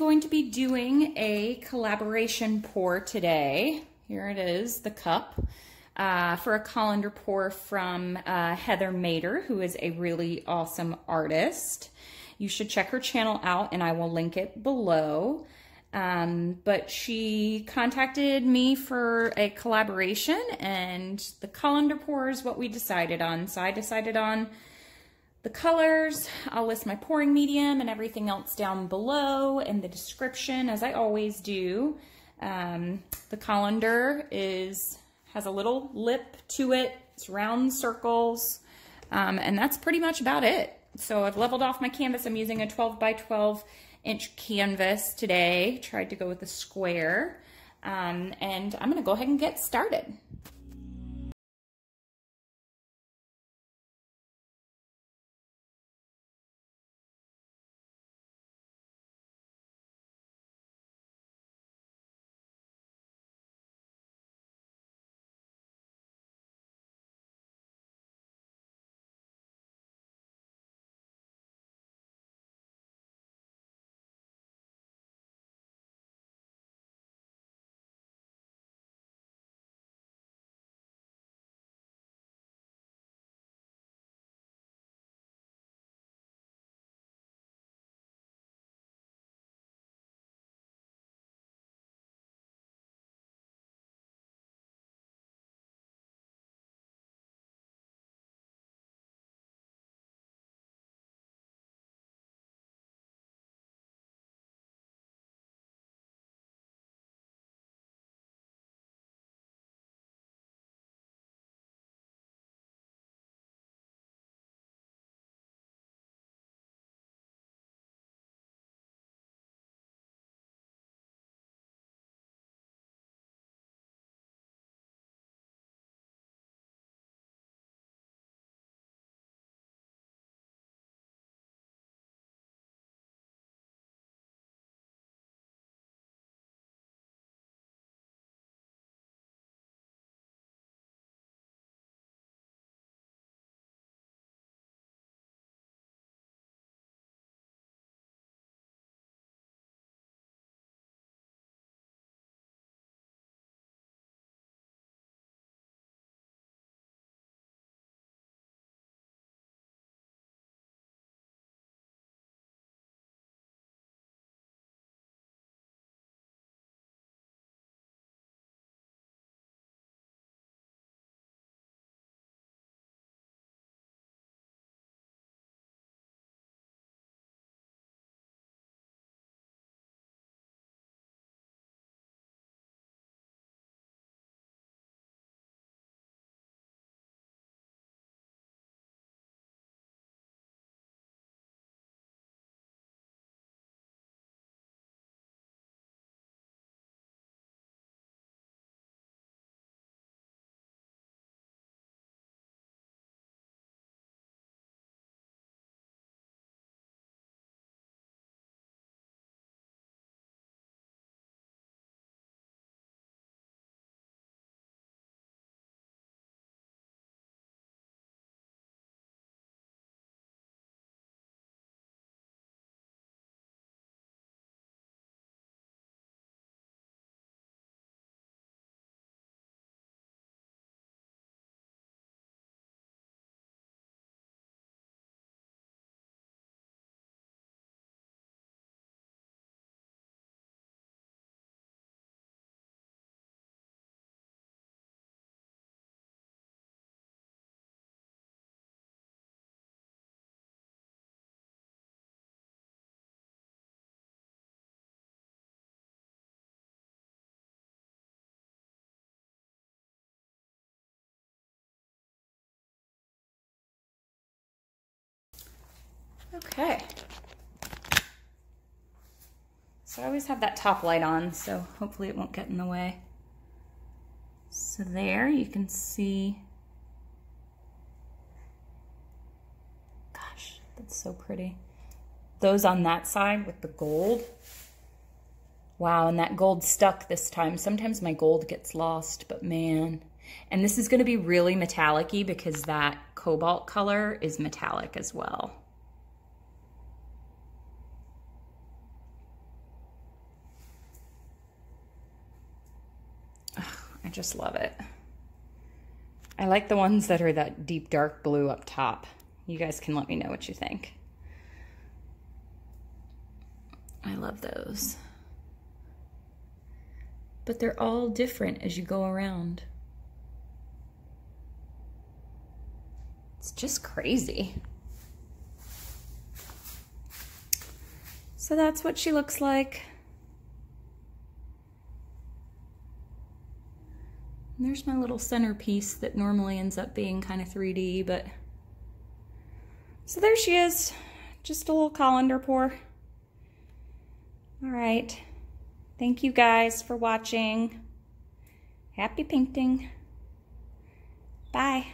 going to be doing a collaboration pour today. Here it is, the cup, uh, for a colander pour from uh, Heather Mader, who is a really awesome artist. You should check her channel out and I will link it below. Um, but she contacted me for a collaboration and the colander pour is what we decided on. So I decided on the colors. I'll list my pouring medium and everything else down below in the description as I always do. Um, the colander is has a little lip to it. It's round circles. Um, and that's pretty much about it. So I've leveled off my canvas. I'm using a 12 by 12 inch canvas today. Tried to go with a square. Um, and I'm gonna go ahead and get started. Okay. So I always have that top light on, so hopefully it won't get in the way. So there you can see, gosh, that's so pretty. Those on that side with the gold. Wow, and that gold stuck this time. Sometimes my gold gets lost, but man. And this is gonna be really metallic because that cobalt color is metallic as well. I just love it. I like the ones that are that deep dark blue up top. You guys can let me know what you think. I love those. But they're all different as you go around. It's just crazy. So that's what she looks like. And there's my little centerpiece that normally ends up being kind of 3D, but... So there she is. Just a little colander pour. All right. Thank you guys for watching. Happy painting. Bye.